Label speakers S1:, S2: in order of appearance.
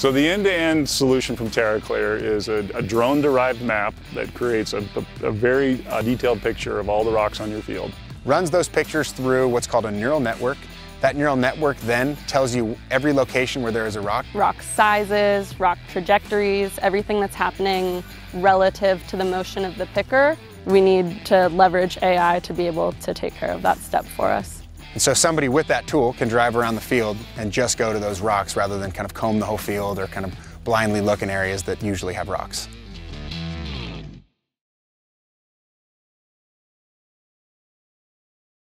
S1: So the end-to-end solution from TerraClear is a, a drone-derived map that creates a, a, a very uh, detailed picture of all the rocks on your field.
S2: Runs those pictures through what's called a neural network. That neural network then tells you every location where there is a rock.
S3: Rock sizes, rock trajectories, everything that's happening relative to the motion of the picker. We need to leverage AI to be able to take care of that step for us.
S2: And so somebody with that tool can drive around the field and just go to those rocks rather than kind of comb the whole field or kind of blindly look in areas that usually have rocks.